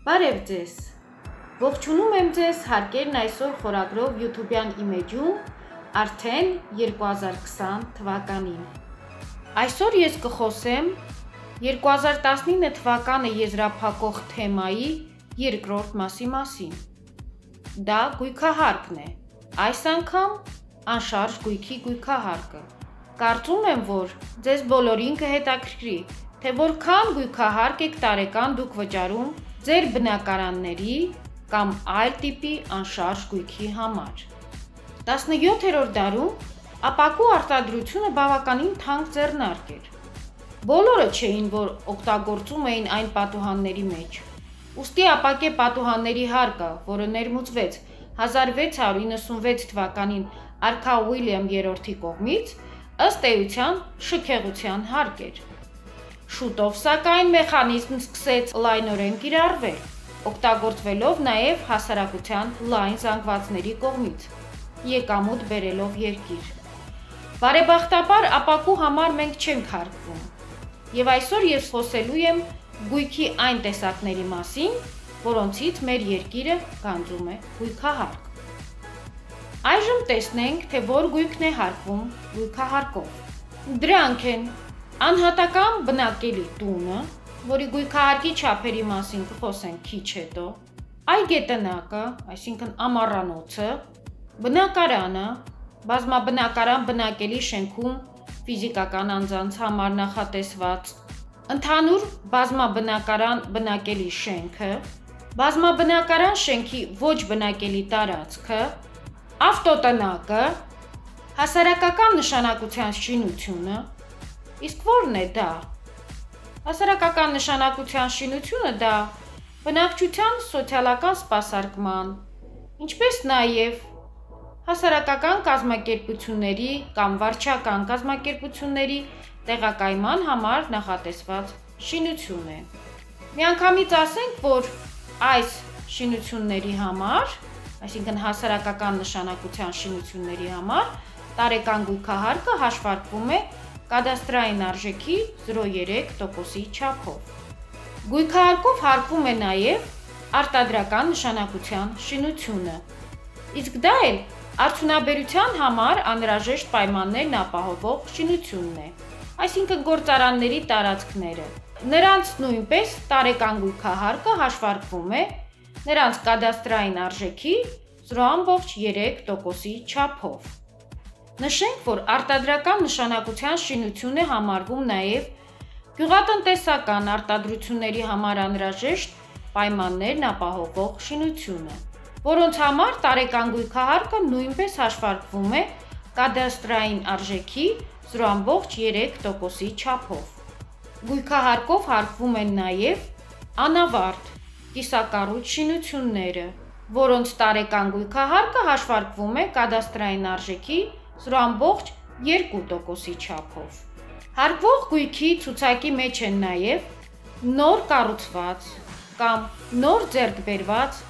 Բարև ձեզ։ Ողջունում եմ ձեզ հարկերն այսօր խորագրով YouTube-յան իմեջում արդեն 2020 թվականին։ Այսօր ես կխոսեմ 2019 թվականը եզրափակող թեմայի երկրորդ մասի մասին։ Դա գույքահարկն է։ Այս անգամ անշարժ գույքի գույքահարկը։ Կարծում եմ, որ ձեզ բոլորին կհետաքրքրի, թե որքան գույքահարկ եք տարեկան դուք վճարում ձեր բնակարանների կամ այլ տիպի անշարժ գույքի համար։ 17-րդ դարում ապակու արտադրությունը բավականին թանկ ձեռնարկ էր։ Բոլորը չէին, որ օգտագործում էին այն պատուհանների մեջ։ Ոստի ապակե պատուհանների հարկը, որը ներմուծվեց 1696 թվականին արքա Ուիլյամ III-ի կողմից, ըստ էության շքեղության հարկ էր։ Շուտով սակայն մեխանիզմն սկսեց լայնորեն կիրառվել, օգտագործվելով նաև հասարակության լայն զանգվածների կողմից, եկամուտ բերելով երկիր։ Բարեբախտաբար ապակու համար մենք չենք հարկվում։ Եվ այսօր ես խոսելու եմ գույքի այն տեսակների մասին, որոնցից մեր երկիրը գանձում է գույքահարկ։ Այժմ տեսնենք, թե որ գույքն է հարկվում գույքահարկով։ Դրանք են անհատական բնակելի տունը, որի գույքահարկի չափերի մասին կխոսենք քիչ հետո, այգետնակը, այսինքն ամառանոցը, բնակարանը, բազմաբնակարան բնակելի շենքում ֆիզիկական անձանց համար նախատեսված, ընդհանուր բազմաբնակարան բնակելի շենքը, բազմաբնակարան շենքի ոչ բնակելի տարածքը, ավտոտնակը, հասարակական նշանակության շինությունը, իսկ ո՞րն է դա։ Հասարակական նշանակության շինությունը դա բնակչության սոցիալական սպասարկման, ինչպես նաև հասարակական կազմակերպությունների կամ վարչական կազմակերպությունների տեղակայման համար նախատեսված շինություն է։ Միանգամից ասենք, որ այս շինությունների համար այսինքն հասարակական նշանակության շինությունների համար տարեկան գույքահարկը հաշվարկվում է կադաստրային արժեքի 0.3%-ի չափով։ Գույքահարկով հարկվում է նաև արտադրական նշանակության շինությունը։ Իսկ դա էլ արդյունաբերության համար անհրաժեշտ պայմաններն ապահովող շինությունն է, այսինքն գործարանների տարածքները։ Նրանց նույնպես տարեկան գույքահարկը հաշվարկվում է նրանց կադաստրային արժեքի 0.3%-ի չափով։ Նշենք, որ արտադրական նշանակության շինություն է համարվում նաև գյուղատնտեսական արտադրությունների համար անհրաժեշտ պայմաններն ապահովող շինությունը, որոնց համար տարեկան գույքահարկը նույնպես հաշվարկվում է կադաստրային արժեքի 0.3%-ի չափով։ Գույքահարկով հարկվում են նաև անավարտ, կիսակառույց շինությունները, որոնց տարեկան գույքահարկը հաշվարկվում է կադաստրային արժեքի 0.2%-ի չափով։ Հարկվող գույքի ցուցակի մեջ են նաև նոր կառուցված կամ նոր ձեռք բերված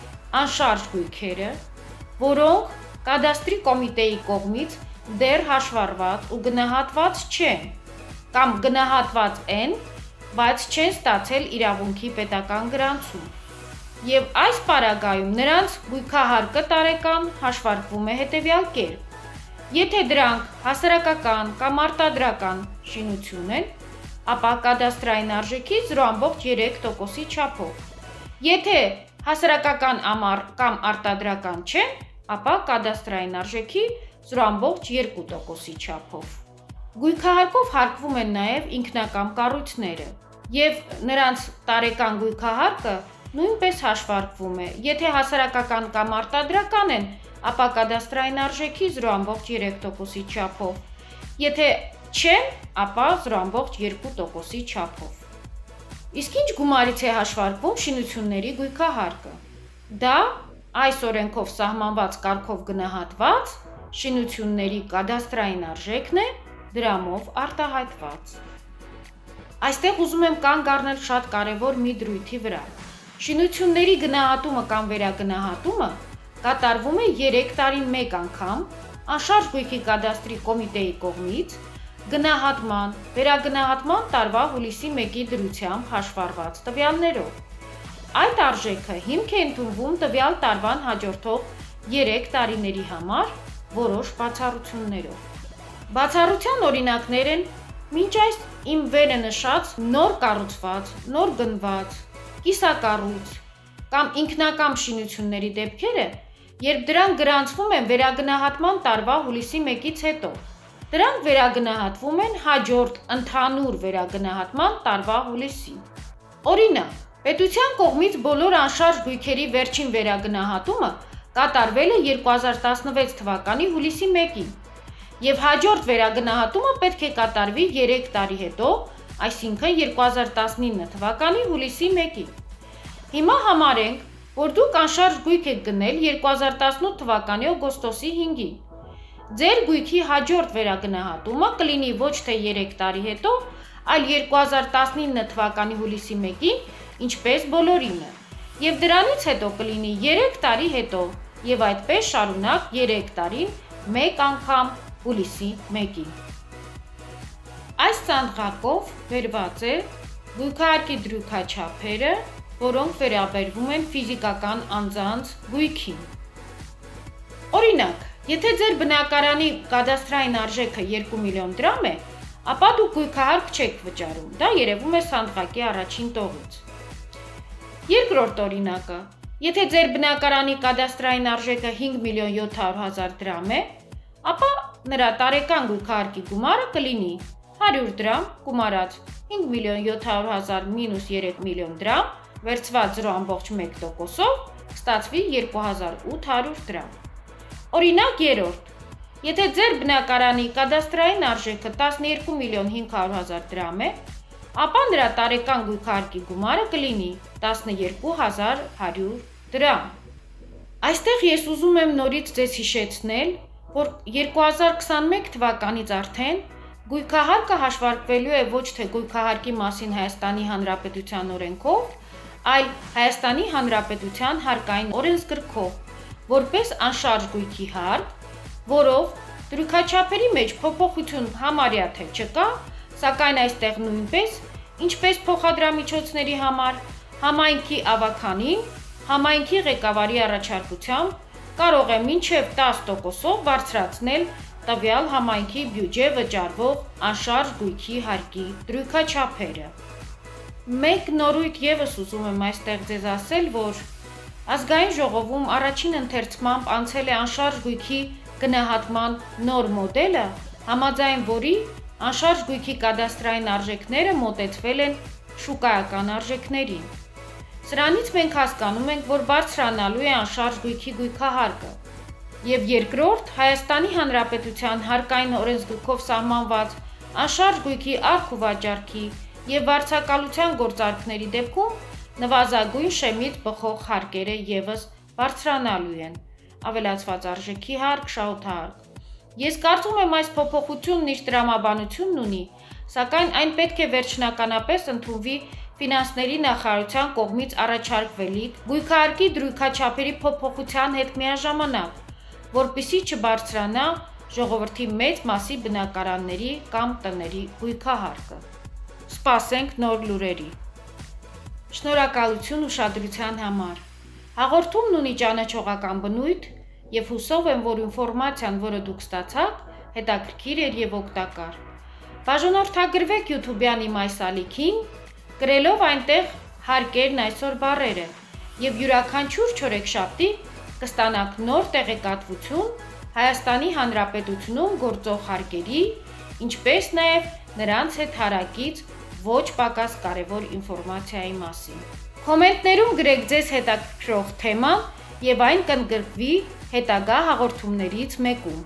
անշարժ գույքերը, որոնք կադաստրի կոմիտեի կողմից դեռ հաշվառված ու գնահատված չեն կամ գնահատված են, բայց չեն ստացել իրավունքի պետական գրանցում։ Եվ այս պարագայում նրանց գույքահարկը տարեկան հաշվարկվում է հետևյալ կերպ. Եթե դրանք հասարակական կամ արտադրական շինություն են, ապա կադաստրային արժեքի 0.3%-ի չափով։ Եթե հասարակական ամառ կամ արտադրական չեն, ապա կադաստրային արժեքի 0.2%-ի չափով։ Գույքահարկով հարկվում են նաև ինքնակամ կառույցները, եւ նրանց տարեկան գույքահարկը նույնպես հաշվարկվում է։ Եթե հասարակական կամ արտադրական են, ապա կադաստրային արժեքի 0.3%-ի չափով։ Եթե չեն, ապա 0.2%-ի չափով։ Իսկ ինչ գումարից է հաշվարկվում շինությունների գույքահարկը։ Դա այս օրենքով սահմանված կարգով գնահատված շինությունների կադաստրային արժեքն է դրամով արտահայտված։ Այստեղ ուզում եմ կանգ առնել շատ կարևոր մի դրույթի վրա։ Շինությունների գնահատումը կամ վերագնահատումը կատարվում է 3 տարին 1 անգամ անշարժ գույքի կադաստրի կոմիտեի կողմից գնահատման, վերագնահատման տարվա հուլիսի 1-ի դրությամբ հաշվառված տվյալներով։ այդ արժեքը հիմք է ընդունվում տվյալ տարվան հաջորդող 3 տարիների համար որոշ բացառություններով։ Բացառության օրինակներ են մինչ այս իմ վերը նշած նոր կառուցված, նոր գնված, կիսակառույց կամ ինքնակամ շինությունների դեպքերը, երբ դրանք գրանցվում են վերագնահատման տարվա հուլիսի 1-ից հետո։ Դրանք վերագնահատվում են հաջորդ ընդհանուր վերագնահատման տարվա հուլիսին։ Օրինակ, պետության կողմից բոլոր անշարժ գույքերի վերջին վերագնահատումը կատարվել է 2016 թվականի հուլիսի 1-ին, եւ հաջորդ վերագնահատումը պետք է կատարվի 3 տարի հետո, այսինքն 2019 թվականի հուլիսի 1-ին։ Հիմա համարենք, որ դուք անշարժ գույք եք գնել 2018 թվականի օգոստոսի 5-ին։ Ձեր գույքի հաջորդ վերագնահատումը կլինի ոչ թե 3 տարի հետո, այլ 2019 թվականի հուլիսի 1-ին, ինչպես բոլորինը։ Եվ դրանից հետո կլինի 3 տարի հետո, եւ այդպես շարունակ 3 տարին մեկ անգամ հուլիսի 1-ին։ Այս ցանկակով վերված է գույքարկի դրույքաչափերը, որոնք վերաբերվում են ֆիզիկական անձանց գույքին։ Օրինակ, եթե ձեր բնակարանի կադաստրային արժեքը 2 միլիոն դրամ է, ապա դուք գույքահարկ չեք վճարում։ Դա երևում է սանդղակի առաջին տողից։ Երկրորդ օրինակը. Եթե ձեր բնակարանի կադաստրային արժեքը 5 միլիոն 700 հազար դրամ է, ապա նրա տարեկան գույքահարկի գումարը կլինի 100 դրամ գումարած 5 միլիոն 700 հազար մինուս 3 միլիոն դրամ վերցված 0.1%-ով կստացվի 2800 դրամ։ Օրինակ երրորդ Եթե ձեր բնակարանի կադաստրային արժեքը 12 միլիոն 500 հազար դրամ է, ապա նրա տարեկան գույքարկի գումարը կլինի 12100 դրամ։ Այստեղ ես ուզում եմ նորից ձեզ հիշեցնել, որ 2021 թվականից արդեն գույքահարկը հաշվարկվելու է ոչ թե գույքահարկի մասին Հայաստանի Հանրապետության օրենքով, այլ Հայաստանի Հանրապետության հարկային օրենսգրքով, որպես անշարժ գույքի հարկ, որով դրույքաչափերի մեջ փոփոխություն համարյա թե չկա, սակայն այստեղ նույնպես, ինչպես փոխադրամիջոցների համար, համայնքի ավականին, համայնքի ղեկավարի առաջարկությամբ կարող է մինչև 10%-ով բարձրացնել տվյալ համայնքի բյուջե վճարվող անշարժ գույքի հարկի դրույքաչափերը։ Մեկ նորույթ եւս ուզում եմ այստեղ ձեզ ասել, որ ազգային ժողովում առաջին ընթերցմամբ անցել է անշարժ գույքի գնահատման նոր մոդելը, համաձայն որի անշարժ գույքի կադաստրային արժեքները մոտեցվել են շուկայական արժեքներին։ Սրանից մենք հասկանում ենք, որ բարձրանալու է անշարժ գույքի գույքահարկը։ Եվ երկրորդ Հայաստանի Հանրապետության հարկային օրենսգրքով սահմանված անշարժ գույքի արք ու վաճառքի եւ վարձակալության գործարքների դեպքում նվազագույն շեմից բխող հարկերը եւս բարձրանալու են ավելացված արժեքի հարկ, շահութահարկ։ Ես կարծում եմ այս փոփոխությունն իր տրամաբանությունն ունի, սակայն այն պետք է վերջնականապես ընդունվի ֆինանսների նախարարության կողմից առաջարկվելիք գույքարկի դրույքաչափերի փոփոխության հետ միաժամանակ, որpիսի չբարձրանա ժողովրդի մեծ մասի բնակարանների կամ տների գույքահարկը։ Սպասենք նոր լուրերի։ Շնորհակալություն ուշադրության համար։ Հաղորդումն ունի ճանաչողական բնույթ եւ հուսով եմ, որ ինֆորմացիան, որը դուք ստացաք, հետաքրքիր էր եւ օգտակար։ Բաժանորդագրվեք YouTube-յան իմ այս ալիքին, գրելով այնտեղ հարկերն այսօր բարերը եւ յուրաքանչյուր չորեքշաբթի կստանաք նոր տեղեկատվություն Հայաստանի Հանրապետությունում գործող հարկերի, ինչպես նաեւ նրանց հետ հարակից ոչ պակաս կարևոր ինֆորմացիայի մասին։ Կոմենտներում գրեք ձեզ հետաքրքրող թեման եւ այն կընդգրկվի հետագա հաղորդումներից մեկում։